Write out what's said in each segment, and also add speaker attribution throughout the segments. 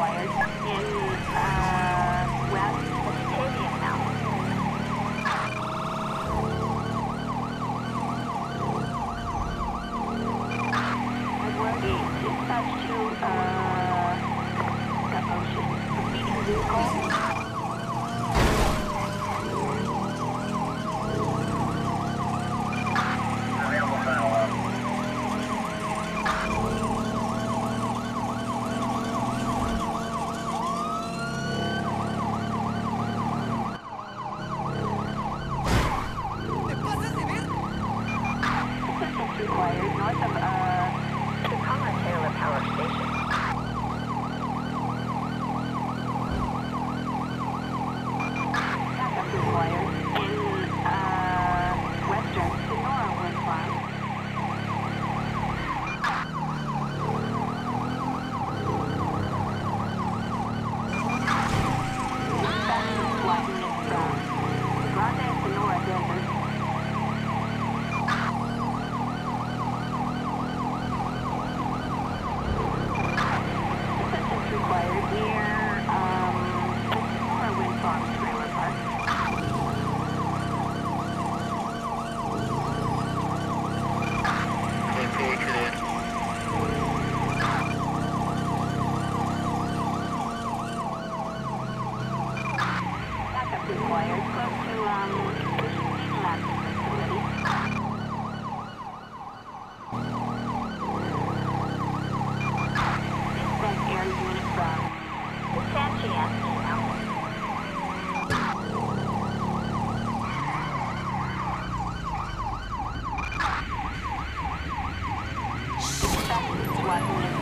Speaker 1: 玩游 required. Whitehall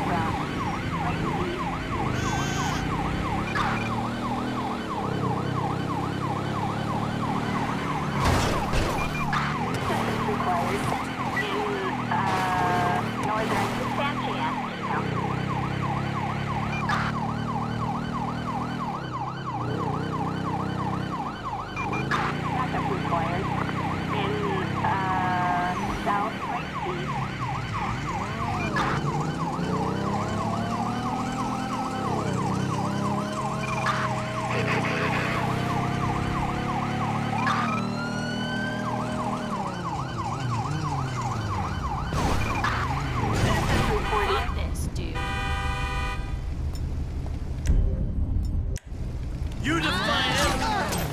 Speaker 1: You define it.